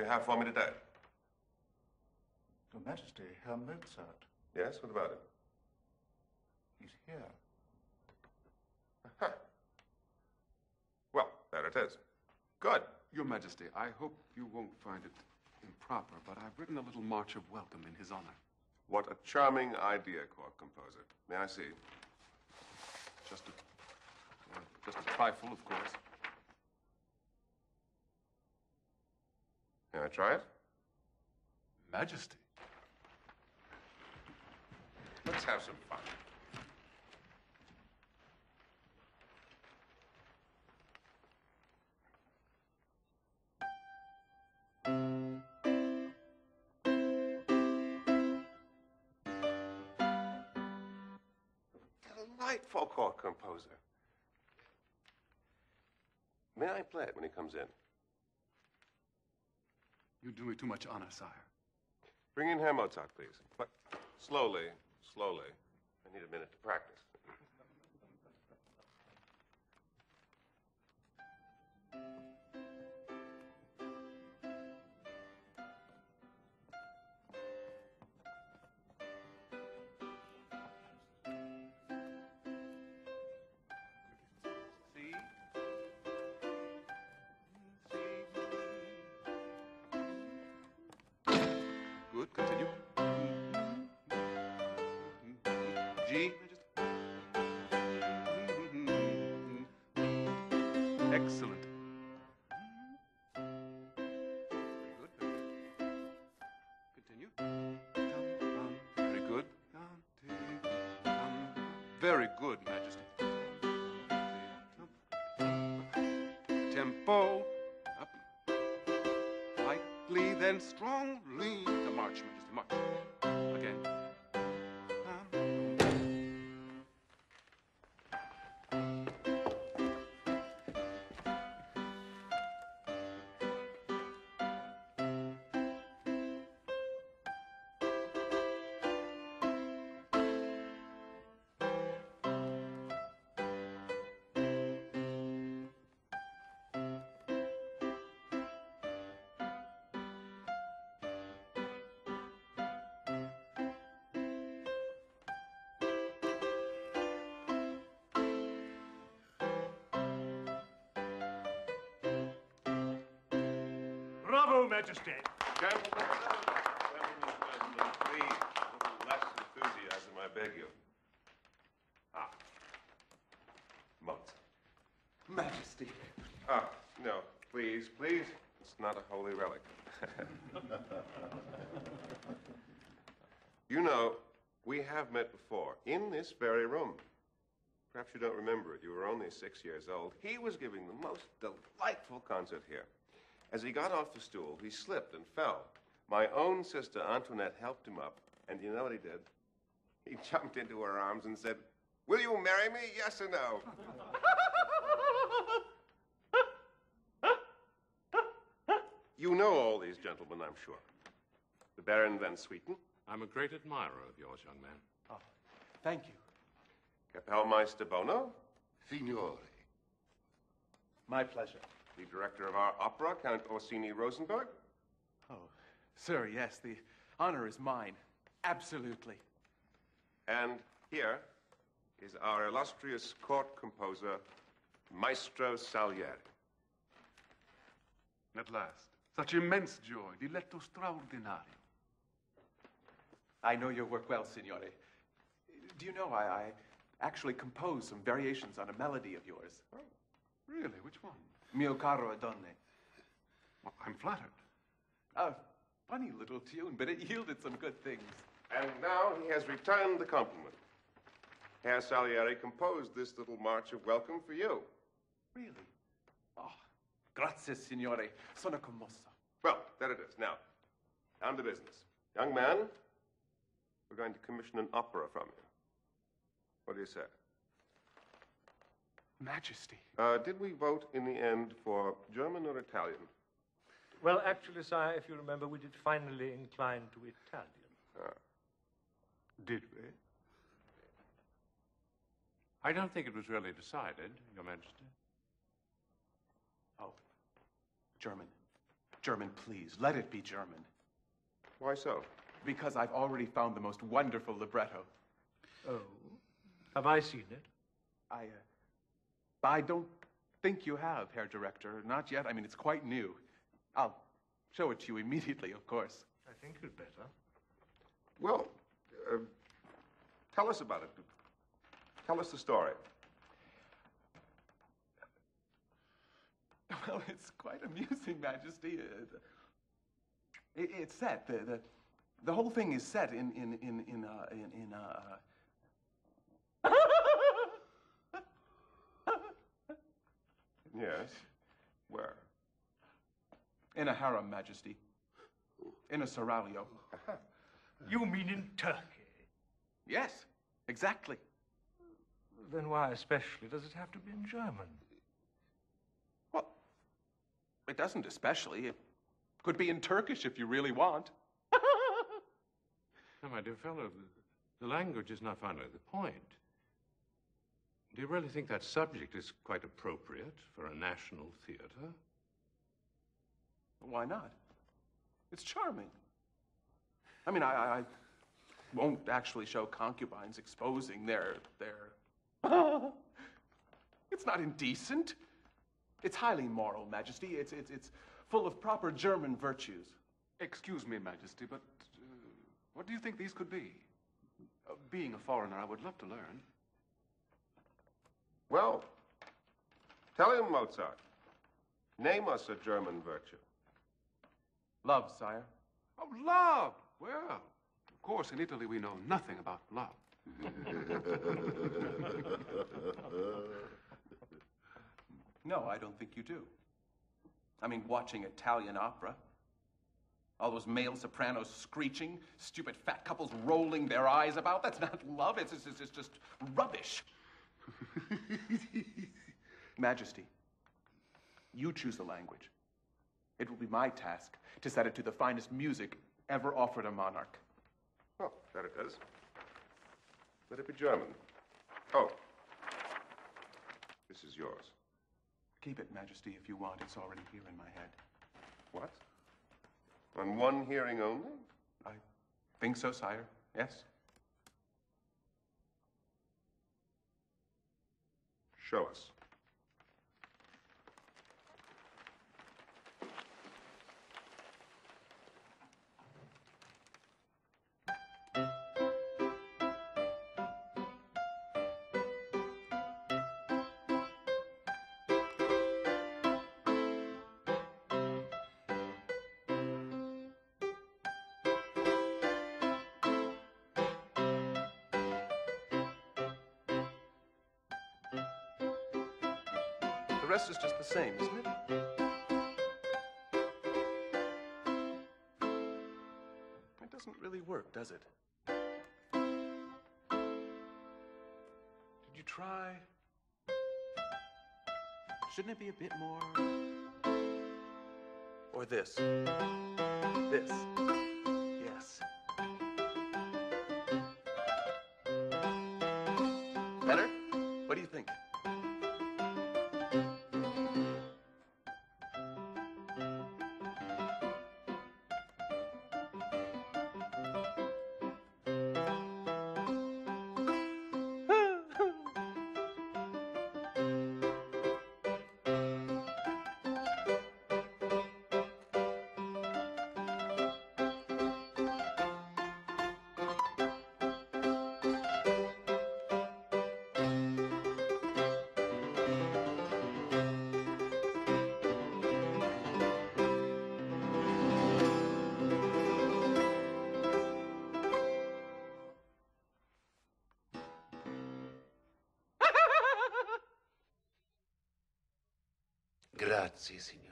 do you have for me today? Your Majesty, Herr Mozart. Yes, what about him? He's here. Huh. Well, there it is. Good. Your Majesty, I hope you won't find it improper, but I've written a little march of welcome in his honor. What a charming idea, court composer. May I see? Just a, uh, just a trifle, of course. Can I try it? Majesty. Let's have some fun. Delightful court composer. May I play it when he comes in? You do me too much honor, sire. Bring in Herr Mozart, please. But slowly, slowly. I need a minute to practice. G. Mm-hmm. Excellent. Very good, very good. Continue. Very good. Very good, Majesty. Tempo. Up. Lightly, then strongly. The march, Majesty, march. Again. Bravo, Majesty. Gentlemen, gentlemen, gentlemen, please, a little less enthusiasm, I beg you. Ah. Mozart. Majesty. Ah, no, please, please. It's not a holy relic. you know, we have met before in this very room. Perhaps you don't remember it. You were only six years old. He was giving the most delightful concert here. As he got off the stool, he slipped and fell. My own sister Antoinette helped him up, and you know what he did? He jumped into her arms and said, Will you marry me? Yes or no? You know all these gentlemen, I'm sure. The Baron Van Swieten, I'm a great admirer of yours, young man. Oh, thank you. Kapellmeister Bonno, Signore. My pleasure. The director of our opera, Count Orsini Rosenberg, Oh, sir, yes, the honor is mine. Absolutely. and here is our illustrious court composer, Maestro Salieri. At last. Such immense joy. Diletto straordinario. I know your work well, signore. Do you know I, I actually composed some variations on a melody of yours? Oh, Really? Which one? Mio caro Adone. Well, I'm flattered. A funny little tune, but it yielded some good things. And now he has returned the compliment. Herr Salieri composed this little march of welcome for you. Really? Oh, grazie, signore. Sono commosso. Well, there it is. Now, down to business. Young man, we're going to commission an opera from you. What do you say? Majesty. Uh, did we vote in the end for German or Italian? Well, actually, sire, if you remember, we did finally incline to Italian. Did we? I don't think it was really decided, Your Majesty. Oh, German. German, please. Let it be German. Why so? Because I've already found the most wonderful libretto. Oh. Have I seen it? I, uh, I don't think you have, Herr Director. Not yet. I mean, it's quite new. I'll show it to you immediately, of course. I think you'd better. Well, uh, tell us about it. Tell us the story. Well, it's quite amusing, Majesty. Uh, it, it's set. The, the, the whole thing is set in in in in uh, in, in uh. Yes. Where? In a harem, Majesty. In a seraglio. You mean in Turkey? Yes, exactly. Then why especially does it have to be in German? Well, it doesn't especially. It could be in Turkish if you really want. Now, my dear fellow, the, the language is not finally the point. Do you really think that subject is quite appropriate for a national theater? Why not? It's charming. I mean, I, I, I won't actually show concubines exposing their their. it's not indecent. It's highly moral, Majesty. It's it's it's full of proper German virtues. Excuse me, Majesty, but uh, what do you think these could be? Uh, being a foreigner, I would love to learn. Well, tell him, Mozart. Name us a German virtue. Love, sire. Oh, love! Well, of course, in Italy we know nothing about love. No, I don't think you do. I mean, watching Italian opera. All those male sopranos screeching, stupid fat couples rolling their eyes about. That's not love, it's, it's, it's just rubbish. Majesty, you choose the language. It will be my task to set it to the finest music ever offered a monarch. Oh, that it does. Let it be German. Oh. This is yours. Keep it, Majesty, if you want. It's already here in my head. What? On one hearing only? I think so, sire. Yes? Show us. Rest is just the same, isn't it? It doesn't really work, does it? Did you try? Shouldn't it be a bit more? Or this? This? Yes. Grazie, signore.